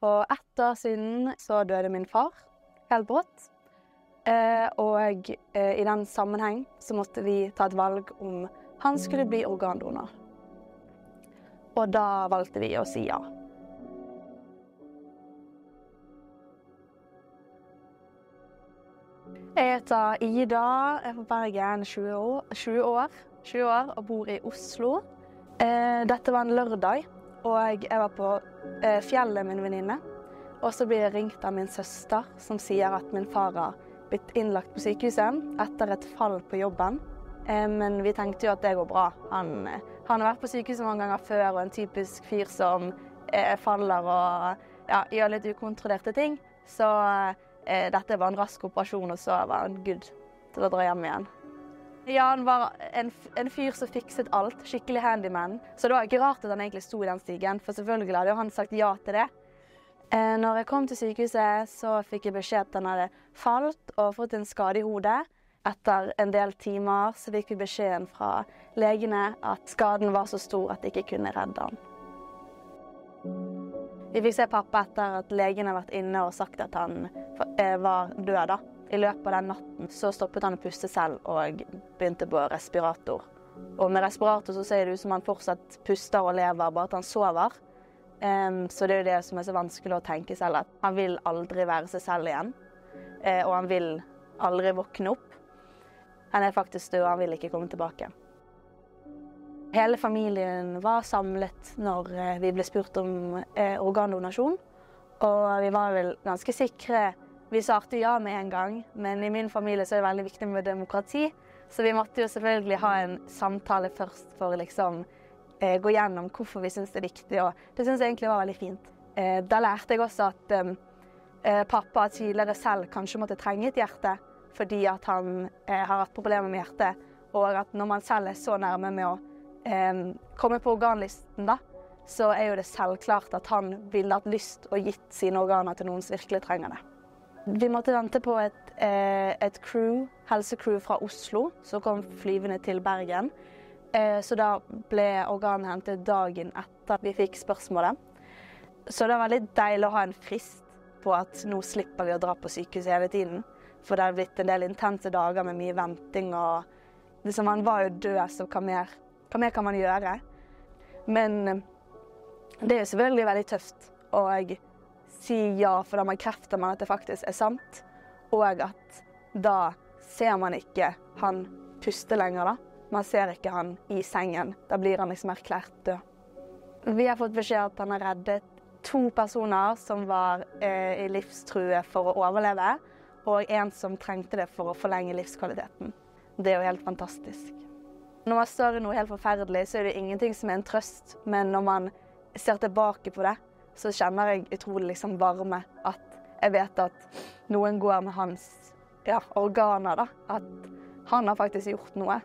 For ett år siden så døde min far helt brått. Eh, og eh, i den sammenheng så måtte vi ta et valg om han skulle bli organdonor. Og da valgte vi å si ja. Jeg heter Ida, er fra Bergen, 20 år, 20 år, 20 år og bor i Oslo. Eh, dette var en lørdag, og jeg var på eh, fjellet med en venninne. Og så blir jeg ringt av min søster, som sier at min far har blitt innlagt på sykehuset etter et fall på jobben. Eh, men vi tenkte jo at det går bra. Han, han har vært på sykehuset mange ganger før og en typisk fyr som eh, faller og ja, gjør litt ukontrollerte ting. Så eh, dette var en rask operasjon, og så var han good til å dra hjem igjen. Ja, han var en, en, fyr som fikset alt. Skikkelig handyman. Så det var ikke rart at han egentlig sto i den stigen, for selvfølgelig hadde han sagt ja til det. Eh, når jeg kom til sykehuset, så fikk jeg beskjed at han hadde falt og fått en skade i hodet. Etter en del timer så fikk vi beskjeden fra legene at skaden var så stor at de ikke kunne redde han. Vi fikk se pappa etter at legen har vært inne og sagt at han eh, var død. da. I løpet av den natten så stoppet han å puste selv og begynte på respirator. Og med respirator så ser det ut som han fortsatt puster og lever, bare at han sover. Um, så det er jo det som er så vanskelig å tenke selv, at han vil aldri være seg selv igjen. Uh, og han vil aldri våkne opp. Han er faktisk død, og han vil ikke komme tilbake. Hele familien var samlet når eh, vi ble spurt om uh, organdonasjon. Og vi var vel ganske sikre vi svarte ja med en gang, men i min familie så er det veldig viktig med demokrati. Så vi måtte jo selvfølgelig ha en samtale først for å liksom eh, gå gjennom hvorfor vi syns det er viktig, og det syns jeg egentlig var veldig fint. Eh, da lærte jeg også at eh, eh pappa tidligere selv kanskje måtte trenge et hjerte fordi at han eh, har hatt problemer med hjertet, og at når man selv er så nærme med å eh, komme på organlisten, da, så er jo det selvklart at han ville hatt lyst og gitt sine organer til noen som virkelig trenger det. Vi måtte vente på et, eh, et crew, helsecrew fra Oslo som kom flyvende til Bergen. Eh, så da ble organet hentet dagen etter at vi fikk spørsmålet. Så det var veldig deilig å ha en frist på at nå slipper vi å dra på sykehuset hele tiden. For det har blitt en del intense dager med mye venting og liksom, Man var jo død, så hva mer, hva mer kan man gjøre? Men eh, det er jo selvfølgelig veldig tøft. Og si ja, for da bekrefter man at det faktisk er sant. Og at da ser man ikke han puste lenger, da. Man ser ikke han i sengen. Da blir han liksom erklært død. Vi har fått beskjed at han har reddet to personer som var eh, i livstrue for å overleve, og en som trengte det for å forlenge livskvaliteten. Det er jo helt fantastisk. Når man står i noe helt forferdelig, så er det ingenting som er en trøst, men når man ser tilbake på det, så kjenner jeg utrolig liksom varme. At jeg vet at noen går med hans ja, organer. da. At han har faktisk gjort noe.